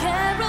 care